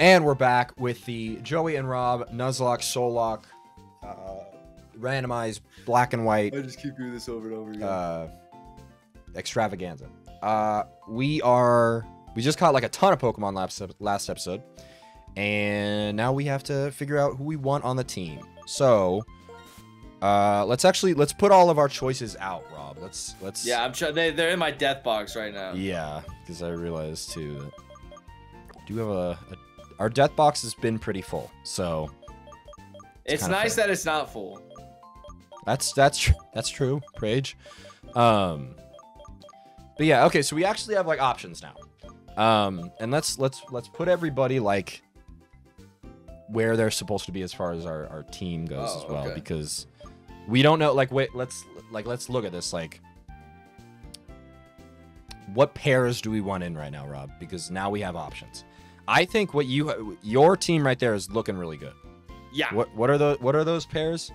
And we're back with the Joey and Rob Nuzlocke Sollock uh, randomized black and white I just keep doing this over and over again. uh, extravaganza. Uh, we are we just caught like a ton of Pokemon last last episode, and now we have to figure out who we want on the team. So, uh, let's actually let's put all of our choices out, Rob. Let's let's yeah, I'm sure they they're in my death box right now. yeah, because I realized too that we do have a, a our death box has been pretty full, so it's kinda nice fair. that it's not full. That's that's tr- that's true, Prage. Um, but yeah, okay. So we actually have like options now. Um, and let's let's let's put everybody like where they're supposed to be as far as our our team goes Oh, as well, okay. because we don't know. Like, wait, let's like let's look at this. Like, what pairs do we want in right now, Rob? Because now we have options. I think what you your team right there is looking really good. Yeah. What what are the what are those pairs?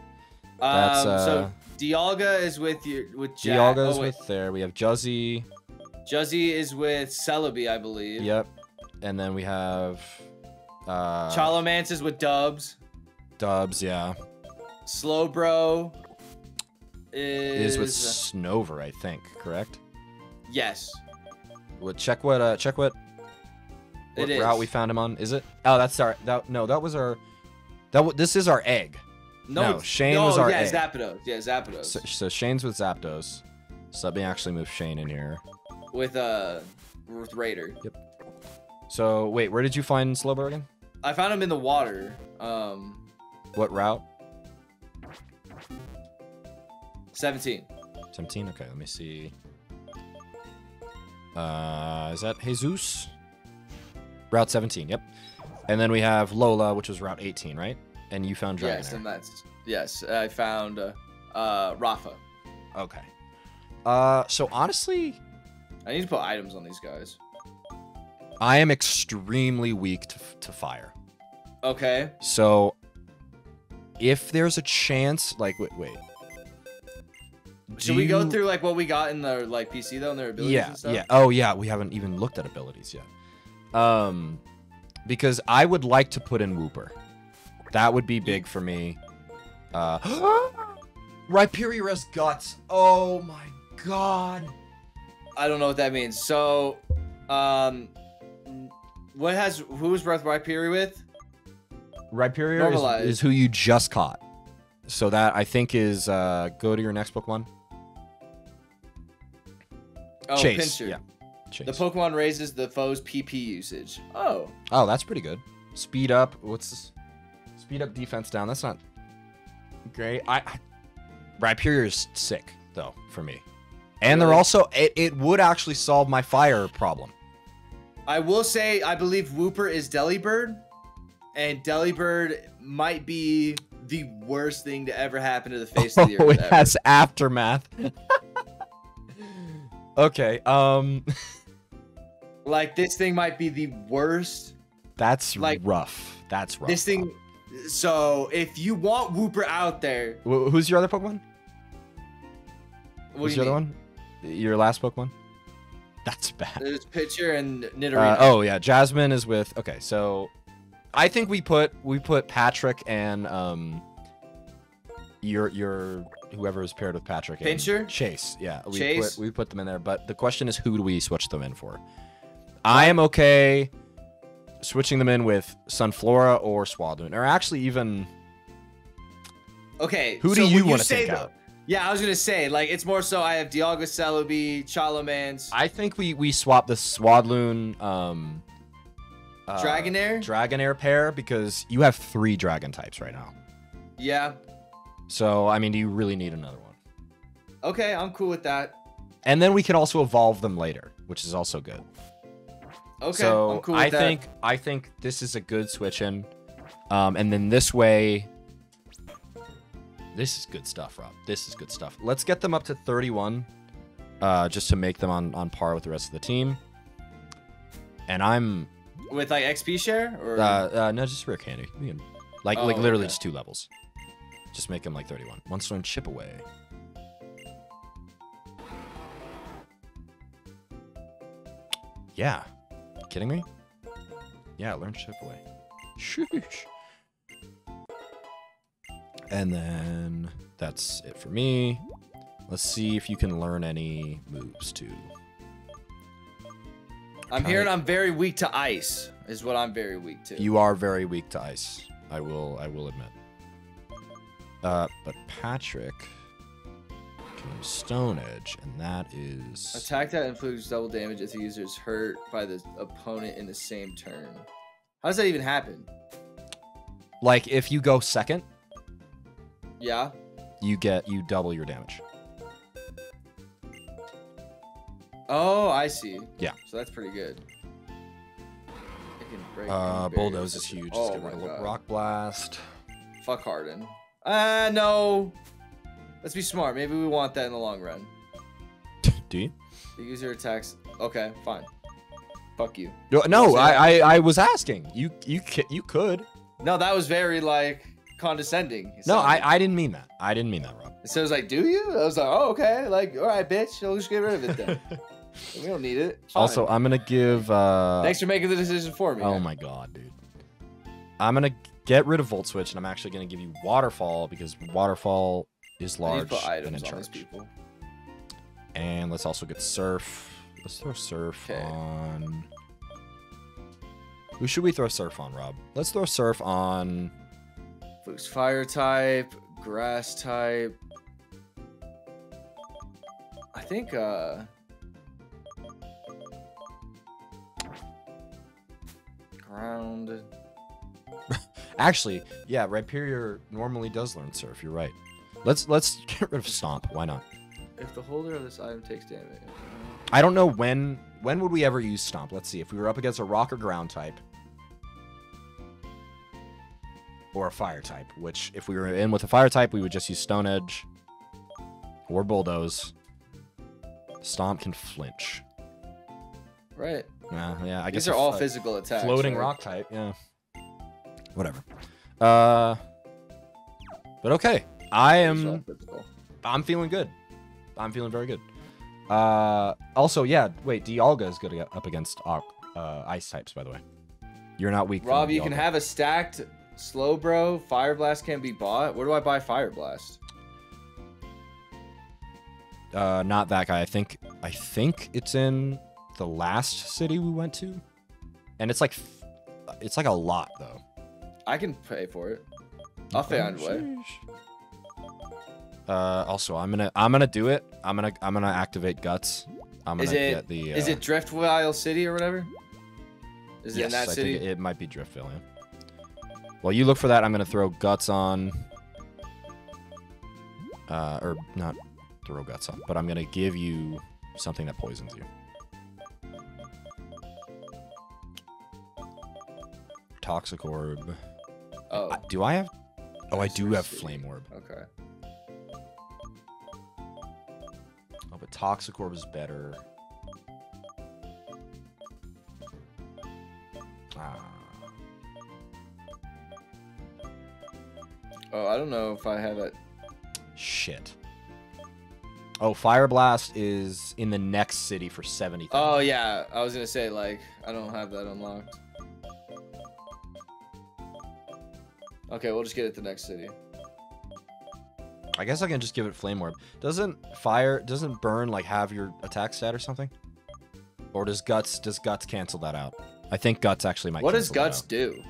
That's, um, uh, so Dialga is with your with Jack. Dialga's oh, with there. We have Juzzy. Juzzy is with Celebi, I believe. Yep. And then we have uh Chalomance is with Dubs. Dubs, yeah. Slowbro is, Is with Snover, I think, correct? yes. Well, check what uh check what, what It route is. we found him on. Is it? Oh, that's our that no, that was our that this is our egg. No, it's- Shane no, was our yeah, egg. Zapdos. Yeah, Zapdos. So, so Shane's with Zapdos. So let me actually move Shane in here. with uh with Raider. Yep. So wait, where did you find Slowbro again? I found him in the water. Um What route? 17. 17. Okay, let me see. Uh, is that Jesus? Route 17. Yep. And then we have Lola, which was Route 18, right? And you found Dragonair. Yes, and that's yes. I found uh, uh Rafa. Okay. Uh, so honestly, I need to put items on these guys. I am extremely weak to, to fire. Okay. So if there's a chance, like, wait, wait. Should we go through like what we got in the like PC though and their abilities yeah and stuff? yeah oh yeah we haven't even looked at abilities yet um because i would like to put in whooper that would be big for me. Uh rhyperior's guts. Oh my god. I don't know what that means. So, um, what has who's Breath Rhyperior with? rhyperior is, is who you just caught. So that i think is uh go to your next pokemon Oh, chase Pinsir. yeah The Pokemon raises the foe's PP usage. Oh, oh that's pretty good. Speed up. What's this? Speed up defense down. That's not great. I, I Rhyperior is sick though for me. And they're also it, it would actually solve my fire problem. I will say I believe Whooper is Delibird, and Delibird might be the worst thing to ever happen to the face of the oh earth. has aftermath. Okay um Like this thing might be the worst. that's Like, rough that's rough This thing. So if you want Whooper out there, Wh- who's your other pokemon what who's your other one your last pokemon that's bad There's Pitcher and Nidorino. Uh, oh yeah, Jasmine is with. Okay, so I think we put we put Patrick and um your your whoever is paired with Patrick. and Pinsir? Chase. Yeah, we Chase? put we put them in there. But the question is, who do we switch them in for? I am okay switching them in with Sunflora or Swadloon, or actually even Okay. who so do you want to say take the- out? Yeah, I was gonna say like it's more so I have Dialga, Celebi, Chalomance, I think we we swap the Swadloon um uh, Dragonair. Dragonair pair because you have three dragon types right now. yeah. So, I mean, do you really need another one? Okay, I'm cool with that. And then we can also evolve them later, which is also good. Okay, so I'm cool I that. think I think this is a good switch in. Um, and then this way This is good stuff, Rob. This is good stuff. Let's get them up to 31. Uh, just to make them on, on par with the rest of the team. And I'm with like XP share or uh, uh no just rare candy. Can, like like Oh, literally okay. just two levels. Just make them like 31. One stone chip away. Yeah. Kidding me? Yeah, learn chip away. Sheesh. And then that's it for me. Let's see if you can learn any moves too. I'm Kinda- hearing I'm very weak to ice. Is what I'm very weak to. You are very weak to ice. I will I will admit. Uh, but Patrick can use Stone Edge, and that is Attack that inflicts double damage if the user is hurt by the opponent in the same turn. How does that even happen? like if you go second, Yeah. you get you double your damage. Oh, I see. Yeah. So that's pretty good. It can break Uh, bulldoze is huge. Oh Just get rid of God. rock blast. Fuck Harden. Ah, no. Let's be smart. Maybe we want that in the long run. Do you? The user attacks. Okay, fine. Fuck you. No, no I, I I was asking. You you you could. No, that was very like condescending. No, I. I didn't mean that. I didn't mean that, Rob. So it was like, do you? I was like, oh, okay. Like, all right, bitch. I'll just get rid of it then. we don't need it. Fine. Also, I'm gonna give. uh thanks for making the decision for me. Oh man. my god, dude. I'm gonna get rid of Volt Switch, and I'm actually gonna give you Waterfall because Waterfall is I need to large and in items on these charge. people. And let's also get Surf. Let's throw Surf 'Kay. on. Who should we throw Surf on, Rob? Let's throw Surf on. Boost fire type, grass type. I think uh ground. Actually, yeah, Rhyperior normally does learn Surf. You're right. Let's let's get rid of Stomp. Why not? If the holder of this item takes damage. I don't know when when would we ever use Stomp. Let's see if we were up against a Rock or Ground type. Or a fire type, which if we were in with a fire type, we would just use Stone Edge or Bulldoze. Stomp can flinch. Right. Yeah, yeah. I guess These are all physical attacks. floating right? rock type. Yeah. Whatever. Uh. But okay, I These are all am. I'm feeling good. I'm feeling very good. Uh. Also, yeah. Wait, Dialga is good up against uh, uh, ice types, by the way. You're not weak. Rob, you can have a stacked Slowbro. Fire blast can be bought. Where do I buy fire blast? Uh, not that guy. I think. I think it's in the last city we went to, and it's like, it's like a lot though. I can pay for it. I'll find a way. Uh, also, I'm gonna I'm gonna do it. I'm gonna I'm gonna activate guts. I'm gonna Is it- get the. Uh, Is it Driftveil City or whatever? Is it yes, in that I city? think it, it might be Driftveil. Yeah. While you look for that, I'm gonna throw guts on. Uh, or not throw guts on, but I'm gonna give you something that poisons you. Toxic orb. oh, I- do I have? Oh, I do have flame orb. okay. Oh, but toxic orb is better. Ah. Oh, I don't know if I have it. Shit. Oh, Fire Blast is in the next city for 70. Oh yeah, I was gonna say like I don't have that unlocked. Okay, we'll just get it the next city. I guess I can just give it Flame Orb. Doesn't fire, doesn't burn like have your attack stat or something? Or does Guts, does Guts cancel that out? I think Guts actually might what does guts do?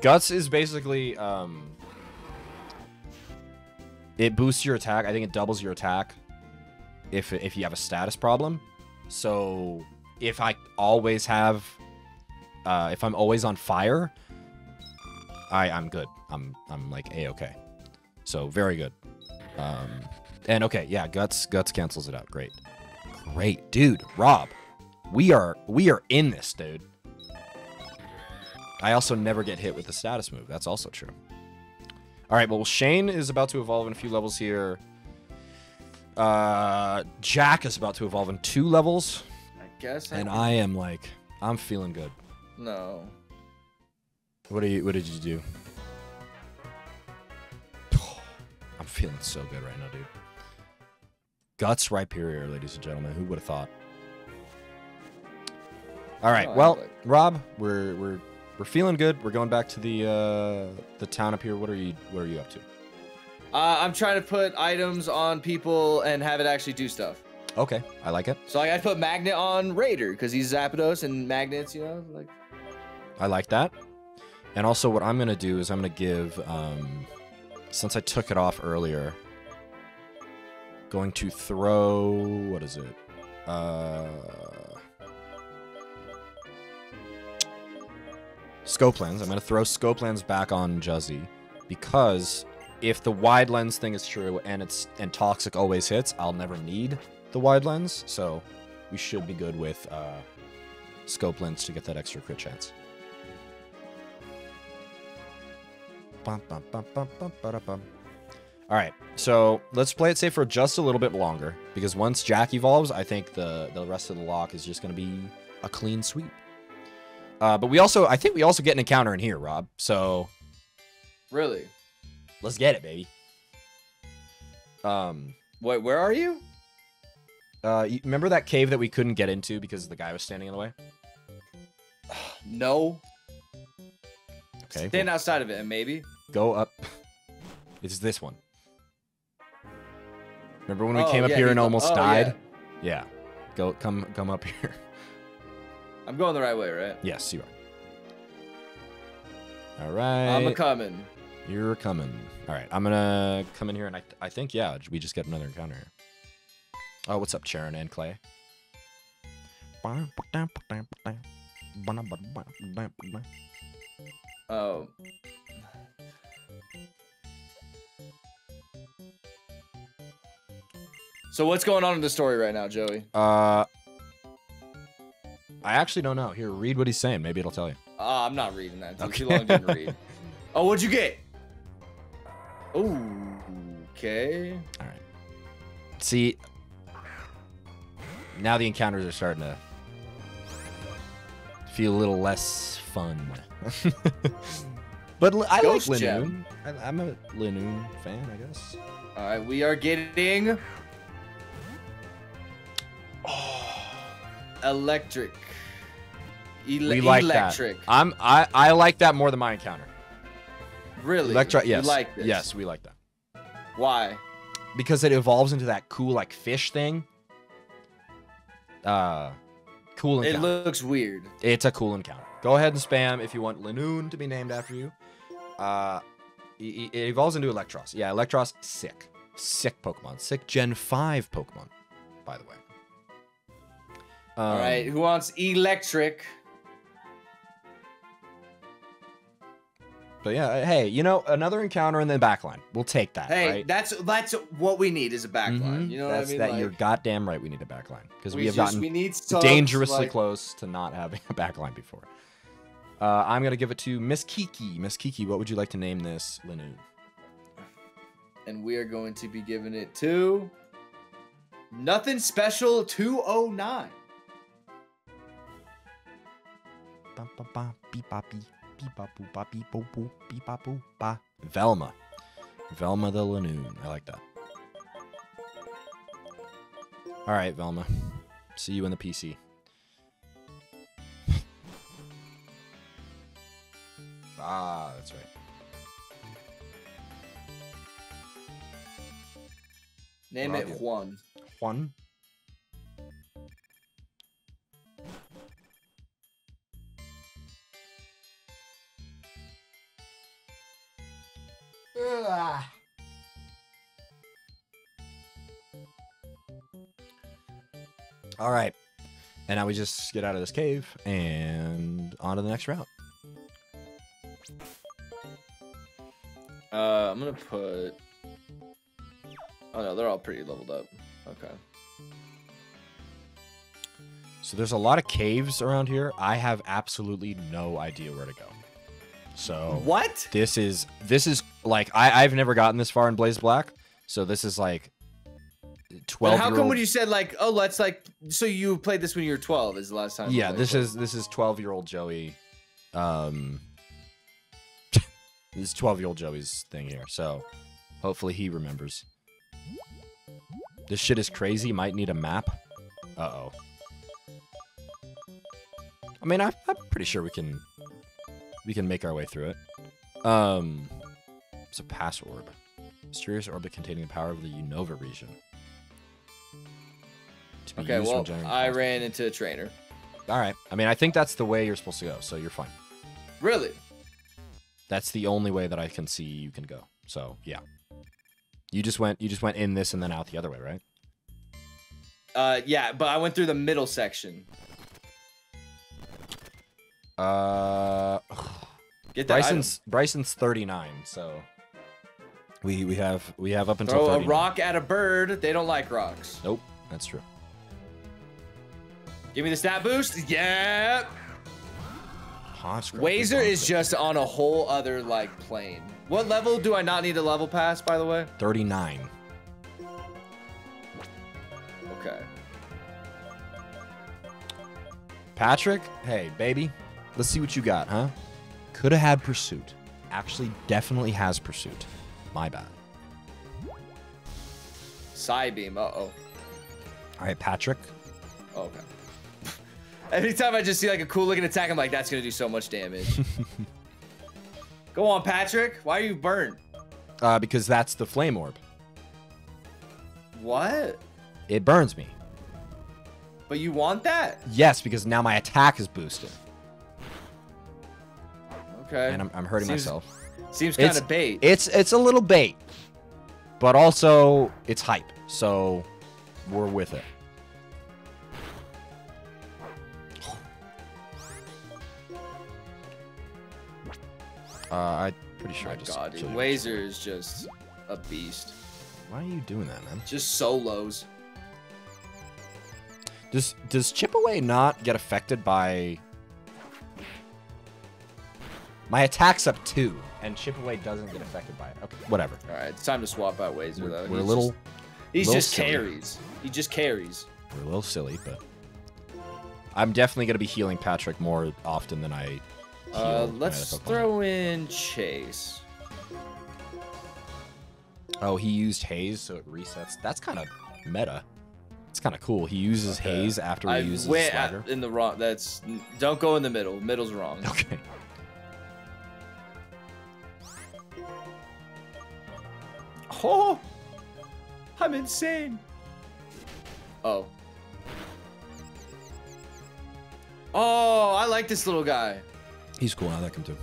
Guts is basically, um, it boosts your attack. I think it doubles your attack if, if you have a status problem. So if I always have, uh, if I'm always on fire, I, I'm good. I'm, I'm like a-okay. So very good. Um, and okay, yeah, guts, guts cancels it out. Great, great, dude. Rob, we are, we are in this, dude. I also never get hit with the status move. That's also true. All right, well, Shane is about to evolve in a few levels here. Uh, Jack is about to evolve in two levels, I guess. and can- I am like, I'm feeling good. no. What are you? What did you do? Feeling so good right now, dude. Guts Rhyperior, ladies and gentlemen. Who would have thought? All right. Well, like- Rob, we're we're we're feeling good. We're going back to the uh, the town up here. What are you What are you up to? Uh, I'm trying to put items on people and have it actually do stuff. Okay, I like it. So like, I put Magnet on Raider because he's Zapdos and Magnets, you know, like. I like that. And also, what I'm gonna do is I'm gonna give, um, since I took it off earlier, going to throw. What is it? Uh, scope lens. I'm gonna throw scope lens back on Juzzy because if the wide lens thing is true and it's and toxic always hits, I'll never need the wide lens. So we should be good with uh, scope lens to get that extra crit chance. Bum, bum, bum. All right, so let's play it safe for just a little bit longer because once Jack evolves, I think the the rest of the lock is just going to be a clean sweep. Uh, but we also, I think we also get an encounter in here, Rob. So Really? let's get it, baby. Um, Wait, where are you? uh, you remember that cave that we couldn't get into because the guy was standing in the way? No. Okay, Stand outside of it, and maybe. go up. It's this one. Remember when we Oh, came up yeah, here and almost oh, died? yeah. Yeah. Go come come up here. I'm going the right way, right? yes, you are. All right. I'm a coming. You're coming. All right. I'm gonna come in here and I I think yeah we just get another encounter here. Oh, what's up, Sharon and Clay? Oh. So what's going on in the story right now, Joey? Uh, I actually don't know. Here, read what he's saying. Maybe it'll tell you. Uh, I'm not reading that. Too, Okay. too long didn't read. Oh, what'd you get? Oh, okay. All right. See, now the encounters are starting to feel a little less fun. but l- I Ghost like Linoone. I, I'm a Linoone fan, I guess. All right, we are getting electric. Ele- we like electric. that. I'm I I like that more than my encounter. Really? Electro, You yes, like this? yes, we like that Why? because it evolves into that cool like fish thing. Uh, cool It looks weird. It's a cool encounter. Go ahead and spam if you want Linoone to be named after you. Uh, it, it evolves into Eelektross. Yeah, Eelektross, sick. Sick Pokemon. Sick Gen 5 Pokemon, by the way. Um, All right, who wants electric? But yeah, hey, you know, another encounter in the backline. We'll take that, Hey, right? that's that's what we need is a backline. Mhm. You know That's what I mean? that Like, you're goddamn right we need a backline. Because we, we have just- gotten we need subs, dangerously like- close to not having a backline before. Uh, I'm going to give it to Miss Kiki. Miss Kiki, what would you like to name this Linoone? and we are going to be giving it to nothing special 209. Ba, ba, ba, beep, beep, beep, ba, boo, ba, beep, boo, boo, beep, ba. Velma. Velma the Linoone. I like that. All right, Velma. See you in the PC. ah, that's right. Name it Juan. Juan. All right. And now we just get out of this cave and on to the next route. Uh, I'm gonna put. Oh no, they're all pretty leveled up. Okay. So there's a lot of caves around here. I have absolutely no idea where to go. So What? this is this is like I I've never gotten this far in Blaze Black. So this is like 12 how come when you said like, oh, let's like, so you played this when you were 12 is the last time? Yeah, this is this is 12 year old Joey um this is 12 year old Joey's thing here. So hopefully he remembers. This shit is crazy. Might need a map. Uh-oh. I mean, I, I'm pretty sure we can we can make our way through it. Um, it's a pass orb, mysterious orbit containing the power of the Unova region. Okay, well, I ran into a trainer. All right. I mean, I think that's the way you're supposed to go, so you're fine. Really? That's the only way that I can see you can go. So yeah. You just went. You just went in this and then out the other way, right? Uh, yeah, but I went through the middle section. Uh, Get that item. Bryson's Bryson's 39, so we we have we have up until Throw a 39. rock at a bird. They don't like rocks. Nope, that's true. Give me the stat boost. Yeah. Huh, Wazer is just on a whole other like plane. What level do I not need a level pass, by the way? 39. Okay. Patrick, hey baby, let's see what you got, huh? Could have had pursuit. Actually, definitely has pursuit. My bad. Side beam. Uh oh. All right, Patrick. Oh, okay. Anytime I just see like a cool looking attack, I'm like, that's gonna do so much damage. Go on, Patrick. Why are you burned? Uh, because that's the flame orb. What? It burns me. But you want that? Yes, because now my attack is boosted, Okay. and I'm, I'm hurting Seems- myself. Seems kind It's- of bait. It's it's a little bait, but also it's hype. So we're with it. Uh, I'm pretty sure Oh I my just. God, dude. killed you. Wazer is just a beast. Why are you doing that, man? Just solos. Does does chip away not get affected by? My attack's up two, and chip away doesn't get affected by it. Okay, whatever. All right, it's time to swap out Wazer We're, though. we're a little Just, he's little just silly. carries. He just carries. we're a little silly, but I'm definitely gonna be healing Patrick more often than I. Uh, heal my let's throw in Chase. Oh, he used haze, so it resets. That's kind of meta. It's kind of cool. He uses Okay. haze after he I uses went swagger. at- in the wrong. That's don't go in the middle. Middle's wrong. Okay. Oh, I'm insane. Oh. Oh, I like this little guy, He's cool. I like him too.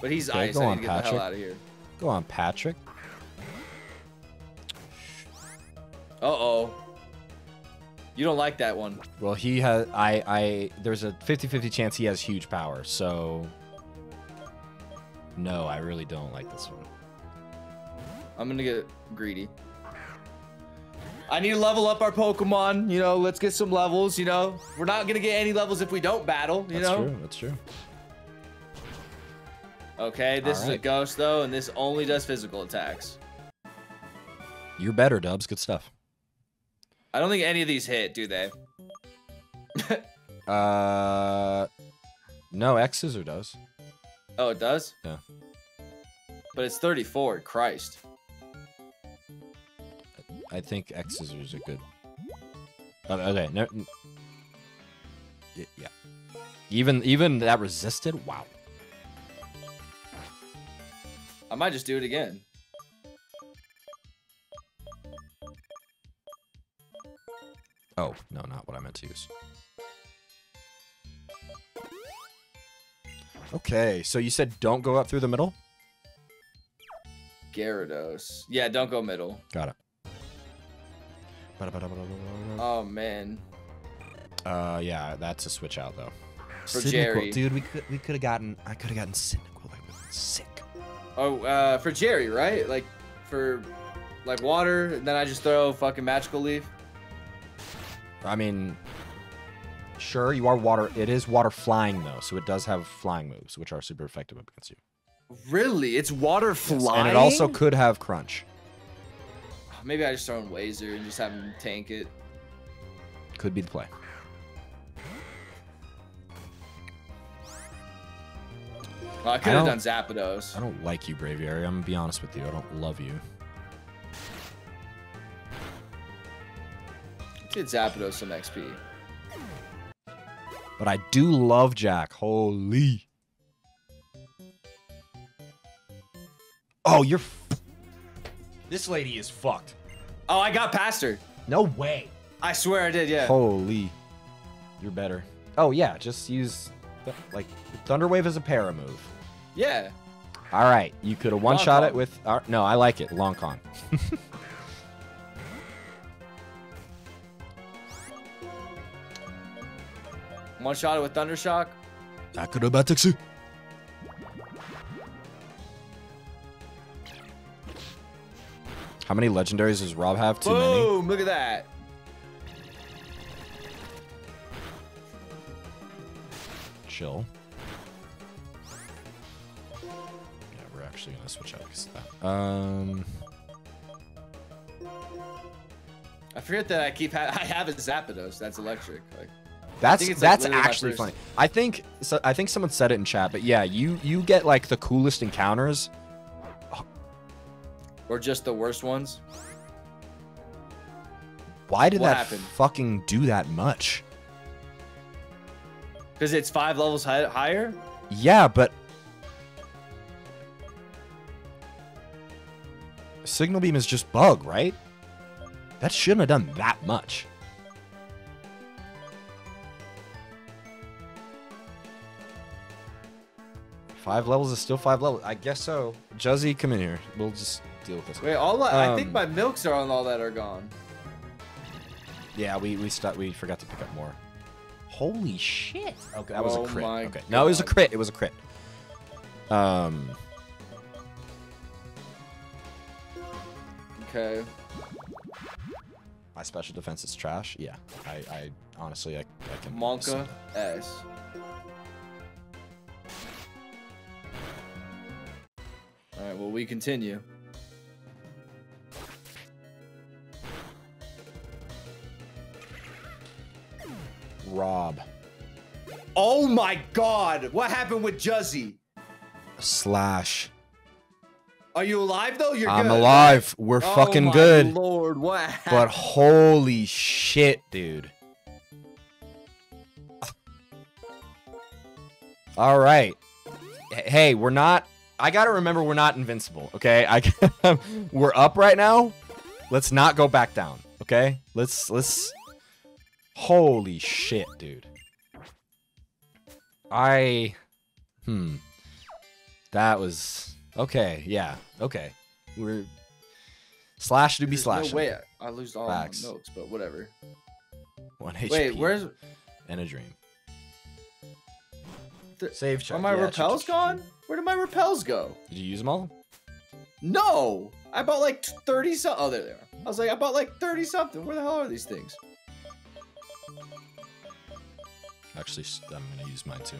but he's Okay, ice. go I on, to get the hell Patrick. out of here. Go on, Patrick. Uh oh. You don't like that one. Well, he has. I. I. There's a 50-50 chance he has huge power. So. No, I really don't like this one. I'm gonna get greedy. I need to level up our Pokemon. You know, let's get some levels. You know, we're not gonna get any levels if we don't battle. You That's know. true. That's true. Okay, this is a ghost though, and this only does physical attacks. You're better, Dubs. Good stuff. I don't think any of these hit, do they? Uh. No, X Scissor does. Oh, it does. Yeah. But it's 34. Christ. I think X Scissors are good. Uh, Okay. No. Yeah. Even even that resisted. Wow. I might just do it again. Oh no, not what I meant to use. Okay, so you said don't go up through the middle. Gyarados. Yeah, don't go middle. Got it. Oh man. Uh, yeah, that's a switch out though. For Cyndaquil- Jerry. dude, we could we could have gotten I could have gotten Cyndaquil. That would have been sick. Oh, uh, for Jerry, right? Like, for like water, and then I just throw fucking magical leaf. I mean, sure, you are water. It is water flying though, so it does have flying moves, which are super effective against you. Really? It's water Yes, flying. And it also could have crunch. Maybe I just throw in Wazer and just have him tank it. Could be the play. Well, I could have done Zapdos. I don't like you, Braviary. I'm gonna be honest with you. I don't love you. Get Zapdos some XP. But I do love Jack. Holy. Oh, you're. F- this lady is fucked. Oh, I got past her. No way. I swear I did. Yeah. Holy. You're better. Oh, yeah. Just use. Like, Thunderwave is a para move. Yeah. All right. You could have one shot it with. Uh, no, I like it. Long con. One shot it with Thundershock. Acrobatixy. How many legendaries does Rob have? Too many. Boom! Look at that. Chill. Yeah, we're actually gonna switch out because of that. Um, I forget that I keep ha- I have a Zapdos. That's electric. Like that's like, that's actually funny. I think so. I think someone said it in chat, but yeah, you you get like the coolest encounters. or just the worst ones. Why did What that happened? fucking do that much? Because it's five levels hi- higher. Yeah, but Signal Beam is just bug, right? That shouldn't have done that much. Five levels is still five levels. I guess so. Juzzy, come in here. We'll just deal with this. Wait, all I think Um, my milks are on all that are gone. Yeah, we we st- we forgot to pick up more. Holy shit! Okay, that was Oh a crit. my Okay, no, it was a crit. It was a crit. Um, Okay. my special defense is trash. Yeah, I, I honestly I, I can. see Monka that. S. we continue. Rob Oh my God! What happened with Juzzy? slash. Are you alive though? You're I'm good. alive. We're Oh fucking my good. Lord, what? But holy shit, dude. All right. Hey, we're not. I gotta remember we're not invincible. Okay, I. we're up right now. Let's not go back down. Okay. Let's let's. Holy shit, dude. I. Hmm. That was okay. Yeah. Okay. We're. Slash do be slash. No way I lose all Facts. my milks, but whatever. One HP. Wait, where's and a dream. The- Save check. are my yeah, repels gone? Where did my repels go? Did you use them all? No, I bought like thirty something. Oh, there they are. I was like, I bought like thirty something. Where the hell are these things? Actually, I'm gonna use mine too.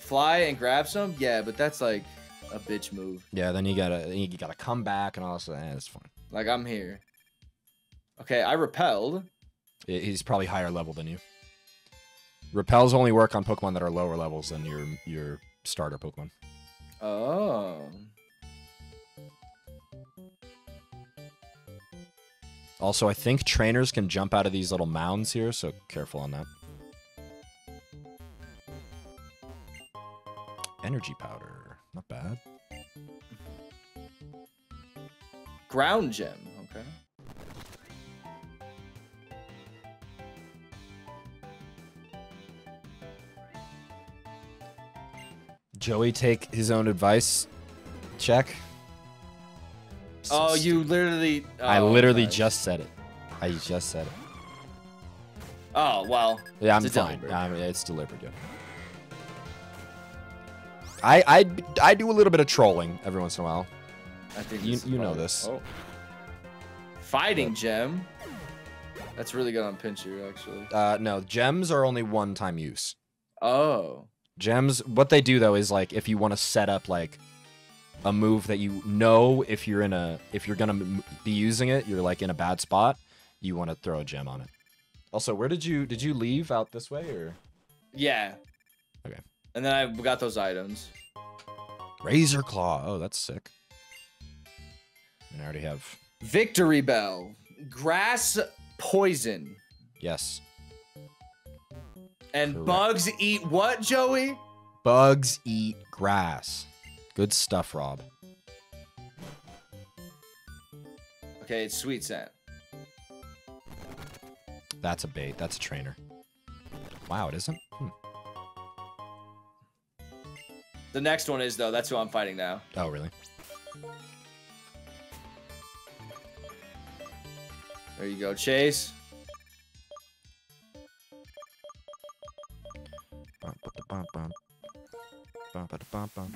Fly and grab some? Yeah, but that's like a bitch move. Yeah, then you gotta you gotta come back and all this. Eh, it's fine. Like I'm here. Okay, I repelled. He's probably higher level than you. Repels only work on Pokemon that are lower levels than your your starter Pokemon. Oh. Also, I think trainers can jump out of these little mounds here, so careful on that. Energy powder, not bad. Ground gem. Okay. Joey, take his own advice. Check. Oh, you literally. I oh, literally nice. just said it. I just said it. Oh well. Yeah, I'm fine. Um, it's delivered. Yeah. I I I do a little bit of trolling every once in a while. I think You- you know this. Oh. Fighting gem. That's really good on Pinsir, actually. Uh, no, gems are only one time use. Oh. Gems, what they do though is like if you want to set up like a move that you know if you're in a if you're gonna be using it, you're like in a bad spot, you want to throw a gem on it. Also, where did you did you leave out this way or Yeah. Okay. And then I got those items. Razor Claw? Oh, that's sick. And I already have Victory Bell. Grass poison. yes. And Correct. bugs eat what, Joey? Bugs eat grass. Good stuff, Rob. Okay, it's sweet scent. That's a bait. That's a trainer. Wow, it isn't? Hmm. The next one is though. That's who I'm fighting now. Oh, really? There you go, Chase.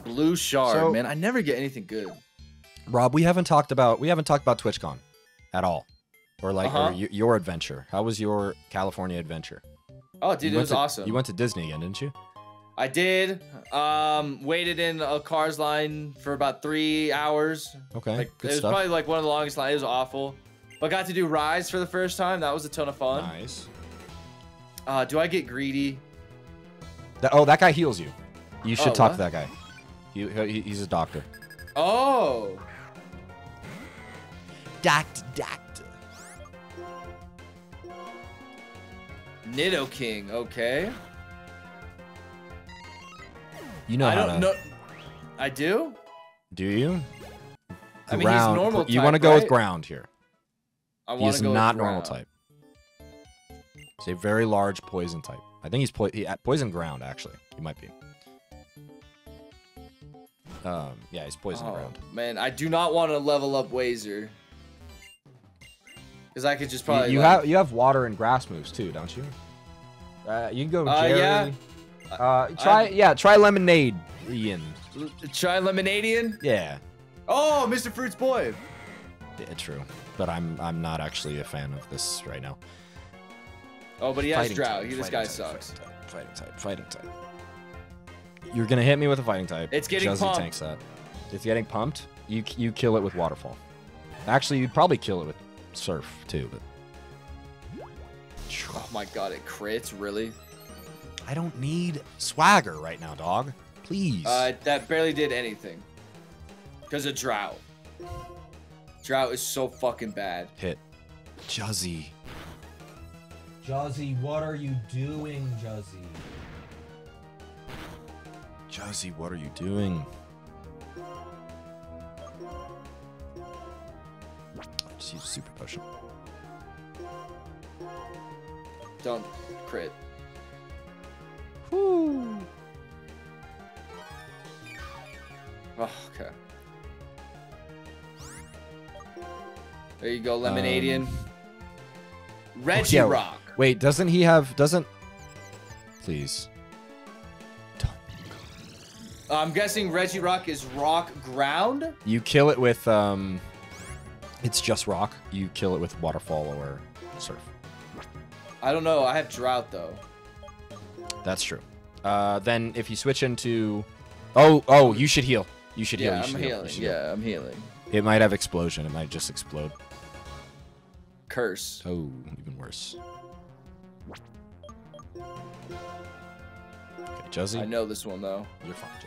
Blue shard, So- man. I never get anything good. Rob, we haven't talked about we haven't talked about TwitchCon at all, or like Uh-huh. or y- your adventure. How was your California adventure? Oh, dude, You it was to- awesome. You went to Disney again, didn't you? I did. Um, waited in a cars line for about three hours. Okay, Like good it was stuff. probably like one of the longest lines. It was awful. But got to do rides for the first time. That was a ton of fun. Nice. Uh, do I get greedy? That, oh, that guy heals you. You should Oh, talk what? to that guy. He, he, he's a doctor. Oh, Doctor, doctor. Nidoking. Okay. You know I how don't to. know. I do. Do you? I mean, he's Ground. normal You want to type, go with ground here. I He want is to go with not normal type. He's a very large poison type. I think he's po- he, poison ground, actually. He might be. Um, yeah, he's poison Oh, ground. man, I do not want to level up Wazer. Because I could just You, probably. you like- have you have water and grass moves too, don't you? Uh, you can go Uh, Jerry. yeah. Uh, try yeah, try lemonade, Ian. L- Try Lemonadian. Yeah, Oh, Mr. Fruit's boy. yeah, true. But I'm I'm not actually a fan of this right now. Oh, but he has Fighting drought. type, He, this fighting guy type, sucks. Fighting type, fighting type, fighting type. You're gonna hit me with a fighting type. It's getting Juzzy pumped. tanks that. It's getting pumped. You you kill it with waterfall. Actually, you'd probably kill it with surf too. But Oh my god, it crits, really? I don't need swagger right now, dog. Please. Uh, that barely did anything. Because of drought. Drought is so fucking bad. hit. Juzzy. Juzzy, what are you doing, Juzzy? Juzzy, what are you doing? Just use super potion. Don't crit. Woo. Oh, okay. There you go, Lemonadian. Reggie Um, yeah. Rock. Wait, doesn't he have? Doesn't? Please. I'm guessing Regirock is rock ground. You kill it with um. It's just rock. You kill it with waterfall or surf. I don't know. I have drought though. That's true. Uh, then if you switch into, oh oh, you should heal. You should heal. Yeah, you I'm heal. Healing. should heal. Yeah, I'm healing. It might have explosion. It might just explode. Curse. Oh, even worse. Okay, Juzzy, I know this one though. you're fine. Juzzy.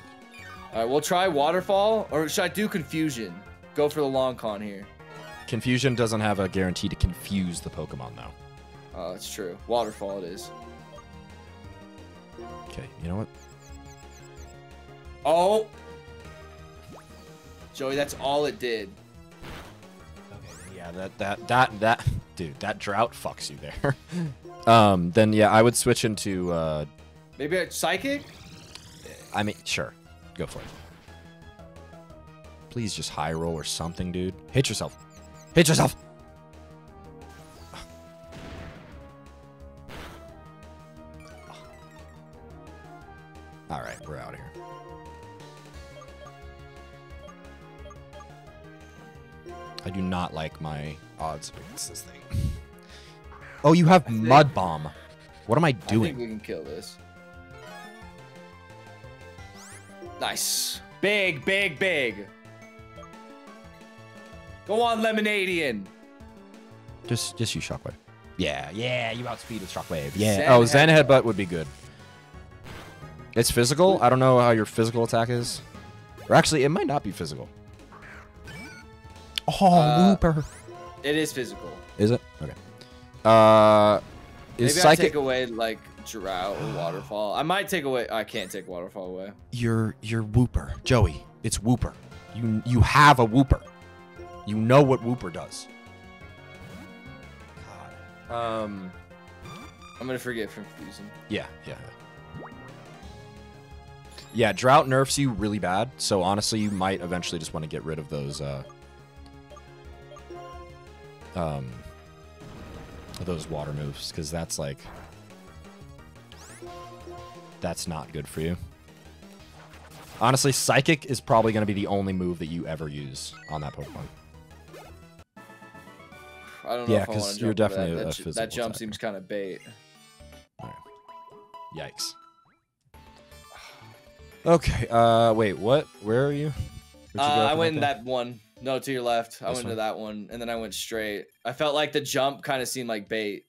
All right, we'll try waterfall, or should I do confusion? Go for the long con here. Confusion doesn't have a guarantee to confuse the Pokemon, though. Oh, that's true. Waterfall it is. Okay, you know what? Oh, Joey, that's all it did. Yeah, that that that that dude, that drought fucks you there. um, then yeah, I would switch into. Uh, Maybe a psychic. I mean, sure, go for it. Please just high roll or something, dude. Hit yourself. Hit yourself. All right, we're out of here. I do not like my odds against this thing. Oh, you have Mud Bomb. What am I doing? I think we can kill this. Nice. Big, big, big. Go on, Lemonadian. Just, just use Shockwave. Yeah, yeah, you outspeed with Shockwave. Yeah. Zen oh, Zen Headbutt. Headbutt would be good. It's physical. I don't know how your physical attack is. Or actually, it might not be physical. Oh, Uh, Wooper. It is physical. Is it? Okay. Uh, is Maybe I take away like Drought or waterfall. I might take away. I can't take waterfall away. You're you're Wooper, Joey. It's whooper. You you have a whooper. You know what whooper does. God. Um. I'm gonna forget from Fusion. Yeah, yeah. Yeah, drought nerfs you really bad, so honestly, you might eventually just want to get rid of those. Uh, um, those water moves because that's like that's not good for you. Honestly, Psychic is probably going to be the only move that you ever use on that Pokemon. I don't know Yeah, if I 'cause want to you're definitely that. a That, that jump attacker. seems kind of bait. Yikes. Okay. Uh, wait. What? Where are you? You Uh, I went in there? that one. No, to your left. I went one? to that one, and then I went straight. I felt like the jump kind of seemed like bait.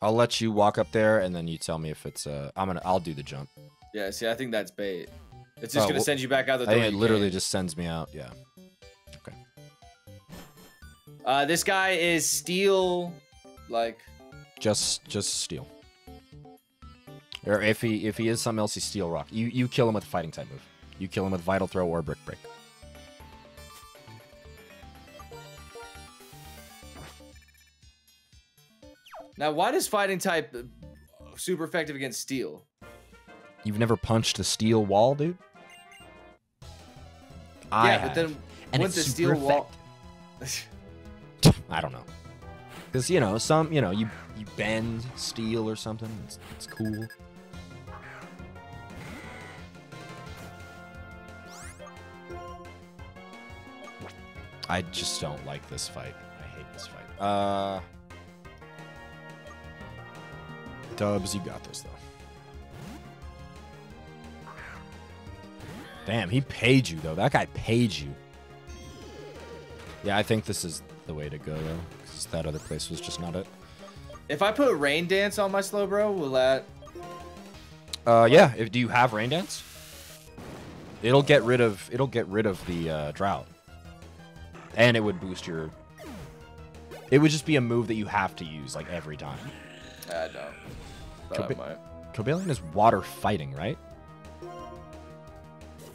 I'll let you walk up there, and then you tell me if it's. Uh, I'm gonna. I'll do the jump. Yeah, see, I think that's bait. It's just Oh, gonna well, send you back out the door. it literally came. just sends me out. Yeah. Okay. Uh, this guy is steel, like Just just steel. Or if he if he is something else, he's steel rock. You you kill him with a fighting type move. You kill him with vital throw or brick break. Now. Why does fighting type uh, super effective against steel? You've never punched a steel wall, dude. I yeah, have, but then and it's the super steel wall? I don't know. Because you know some you know you you bend steel or something. It's, it's cool. I just don't like this fight. I hate this fight. Uh, Dubs, you got this though. Damn, he paid you though. That guy paid you. Yeah, I think this is the way to go though, because that other place was just not it. if I put rain dance on my Slowbro, will that? Uh, yeah. If, do you have rain dance? It'll get rid of it'll get rid of the uh, drought, and it would boost your. It would just be a move that you have to use like every time. I don't. But I Could be- might. Cobalion is water fighting, right?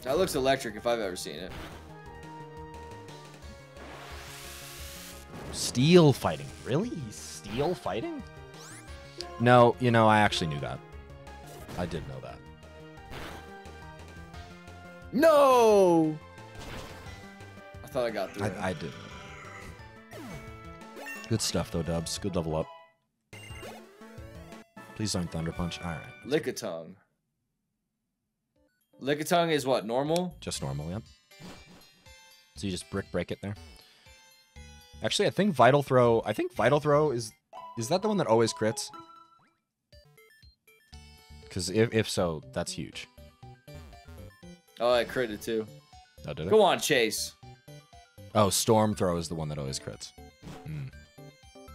That looks electric if I've ever seen it. Steel fighting, really? He's steel fighting? No, you know I actually knew that. I did know that. No. I thought I got through. it. I, I did. Good stuff though, Dubs. Good level up. Please don't Thunder Punch. All right, Lickitung. Lickitung is what normal? just normal, yep. So you just brick break it there. Actually, I think Vital Throw. I think Vital Throw is is that the one that always crits? Because if if so, that's huge. Oh, I critted too. Oh, did it? Go on, Chase. Oh, Storm Throw is the one that always crits. Hmm.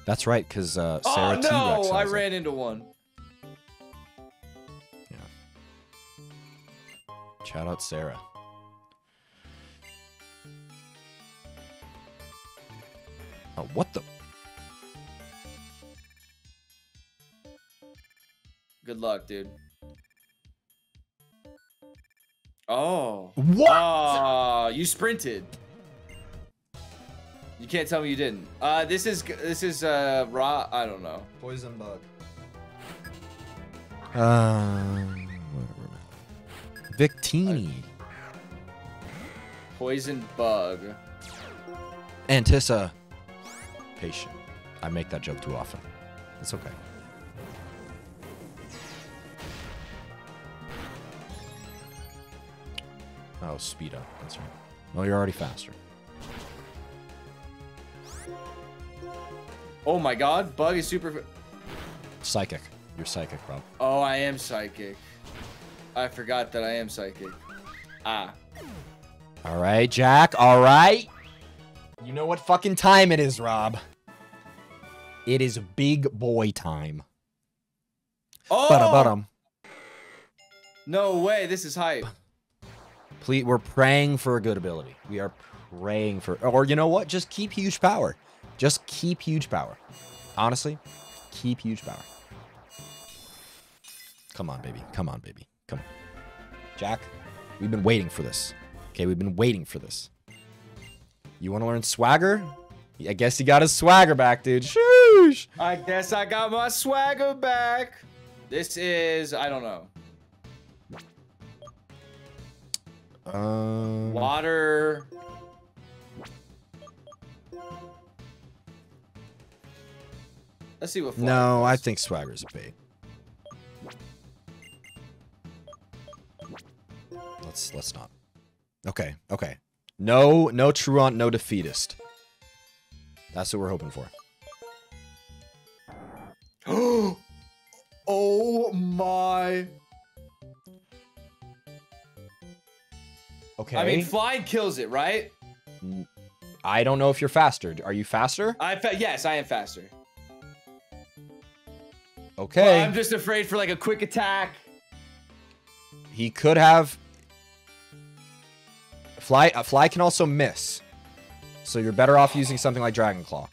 That's right, because uh, Oh Sarah T-Rex no! I has it. ran into one. Shout out Sarah. Oh, what the? Good luck, dude. Oh. What? Ah, you sprinted. You can't tell me you didn't. Uh, this is this is uh raw. I don't know. Poison bug. Um, Victini. Poison bug. Antissa. Patient. I make that joke too often. It's okay. Oh, speed up. That's right. Well, you're already faster. Oh my God, bug is super. Psychic. You're psychic, bro. Oh, I am psychic. I forgot that I am psychic. Ah. All right, Jack. All right. You know what fucking time it is, Rob. It is big boy time. Oh. Ba-da-ba-dum. No way. This is hype. Please, we're praying for a good ability. We are praying for, or you know what? Just keep huge power. Just keep huge power. Honestly, keep huge power. Come on, baby. Come on, baby. Come on. Jack, we've been waiting for this. Okay, we've been waiting for this. You want to learn swagger? I guess he got his swagger back, dude. Shoosh. I guess I got my swagger back. This is I don't know. Um, Water. Let's see what. no, I think swagger's a bait. Let's let's not. Okay, okay. No, no truant, no defeatist. That's what we're hoping for. oh my! Okay. I mean, flying kills it, right? Mm, I don't know if you're faster. Are you faster? I fa- yes, I am faster. Okay. But I'm just afraid for like a quick attack. he could have. Fly. A fly can also miss. So you're better off using something like Dragon Claw.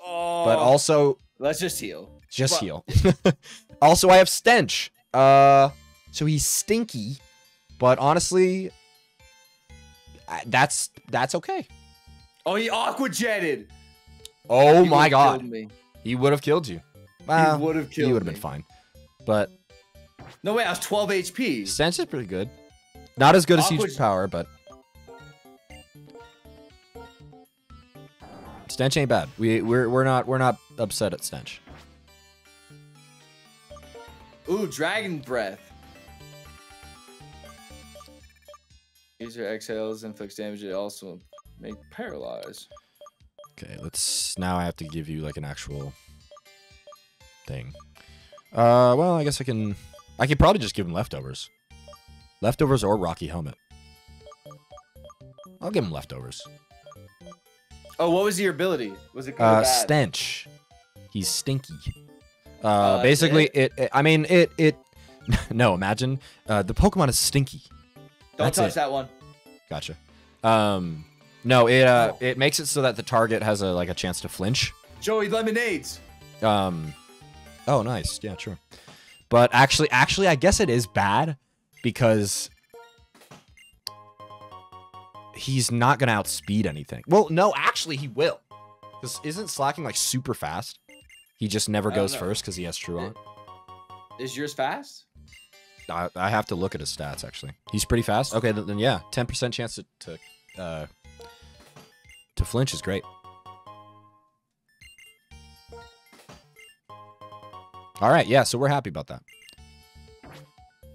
Oh, But also let's just heal. Just Well- heal. also, I have stench. Uh, so he's stinky, but honestly, that's that's okay. Oh, he aqua jetted. Oh He my god, he would have killed you. Well, he would have killed he would have been fine. But No way, I was 12 HP. stench is pretty good. Not as good as huge power, but stench ain't bad. We we're we're not we're not upset at stench. Ooh, dragon breath. User exhales, inflicts damage. It also make paralyze. Okay, let's now I have to give you like an actual thing. Uh well, I guess I can I could probably just give him leftovers. Leftovers or Rocky Helmet. I'll give him leftovers. Oh, what was your ability? Was it Uh stench. He's stinky. Oh, Uh basically it? it, it I mean it it no, imagine uh the Pokemon is stinky. Don't that's touch it. that one. Gotcha. Um no, it uh Oh. it makes it so that the target has a like a chance to flinch. Joey lemonades. Um. Oh, nice. Yeah, sure. But actually, actually, I guess it is bad because he's not gonna outspeed anything. Well, no, actually, he will. Because isn't Slaking like super fast? He just never goes know. first because he has truant. Is yours fast? I, I have to look at his stats actually. He's pretty fast. Okay, then, then yeah, ten percent chance to to uh, to flinch is great. All right, yeah, so we're happy about that.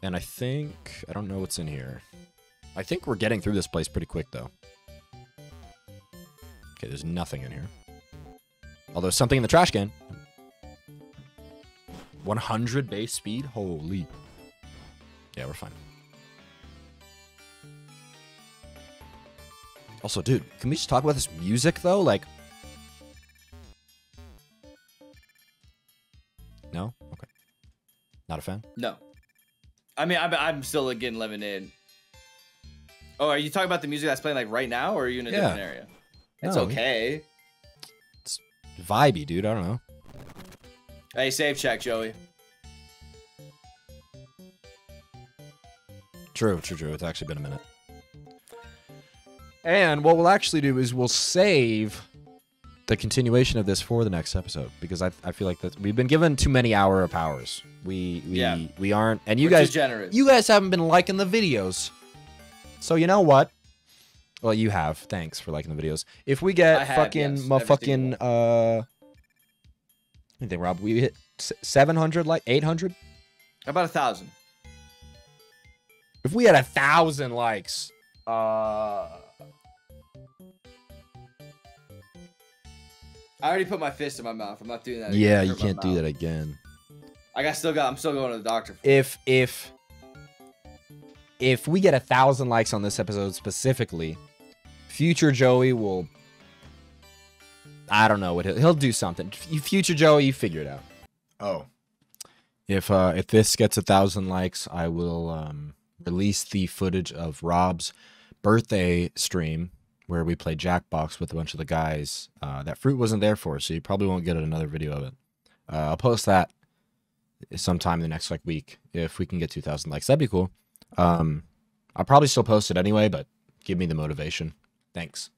And I think I don't know what's in here. I think we're getting through this place pretty quick though. Okay, there's nothing in here. Although something in the trash can. 100 base speed? Holy. Yeah, we're fine. Also, dude, can we just talk about this music though? Like, no, okay, not a fan. No. I mean, I'm, I'm still getting lemonade. Oh, are you talking about the music that's playing like right now, or are you in a Yeah. different area? It's No, okay. It's vibey, dude. I don't know. Hey, save check, Joey. True, true, true. It's actually been a minute. And what we'll actually do is we'll save the continuation of this for the next episode because I, I feel like that we've been given too many hour of powers. We we Yeah. we aren't, and you Which guys. You guys haven't been liking the videos. So you know what? Well, you have. Thanks for liking the videos. If we get have, fucking yes, motherfucking uh anything, Rob, we hit 700 like 800? About a thousand. If we had a thousand likes, uh I already put my fist in my mouth. I'm not doing that. again. yeah, you can't do that again. I got still got. I'm still going to the doctor. If if if we get a thousand likes on this episode specifically, future Joey will. I don't know what he'll, he'll do something. Future Joey, you figure it out. Oh, if uh if this gets a thousand likes, I will um release the footage of Rob's birthday stream where we play Jackbox with a bunch of the guys. Uh, that fruit wasn't there for, so you probably won't get another video of it. Uh, I'll post that sometime in the next like week if we can get 2,000 likes. That'd be cool. Um, I'll probably still post it anyway, but give me the motivation. Thanks.